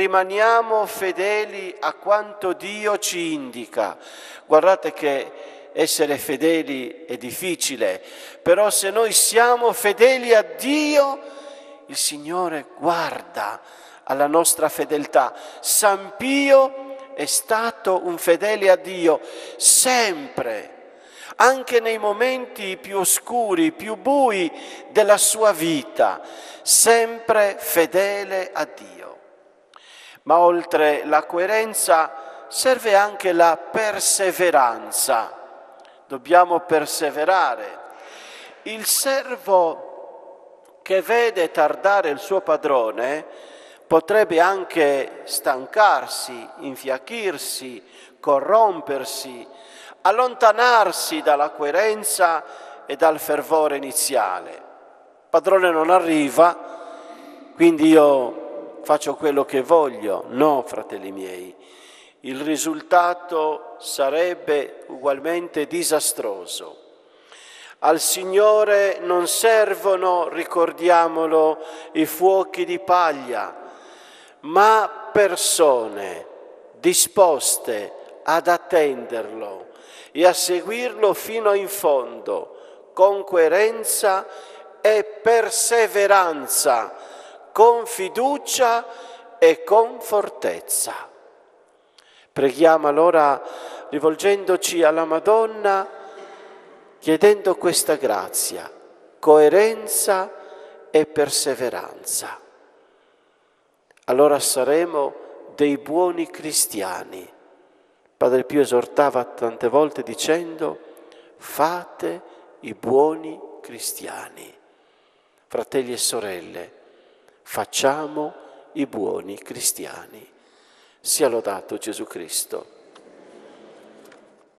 rimaniamo fedeli a quanto Dio ci indica. Guardate che essere fedeli è difficile, però se noi siamo fedeli a Dio, il Signore guarda alla nostra fedeltà. San Pio è stato un fedele a Dio sempre, anche nei momenti più oscuri, più bui della sua vita, sempre fedele a Dio. Ma oltre la coerenza serve anche la perseveranza. Dobbiamo perseverare. Il servo che vede tardare il suo padrone potrebbe anche stancarsi, infiacchirsi, corrompersi, allontanarsi dalla coerenza e dal fervore iniziale. Il padrone non arriva, quindi io faccio quello che voglio. No, fratelli miei, il risultato sarebbe ugualmente disastroso. Al Signore non servono, ricordiamolo, i fuochi di paglia, ma persone disposte ad attenderlo e a seguirlo fino in fondo, con coerenza e perseveranza con fiducia e con fortezza. Preghiamo allora rivolgendoci alla Madonna, chiedendo questa grazia, coerenza e perseveranza. Allora saremo dei buoni cristiani. Padre Pio esortava tante volte dicendo, fate i buoni cristiani. Fratelli e sorelle, facciamo i buoni cristiani. Sia lodato Gesù Cristo.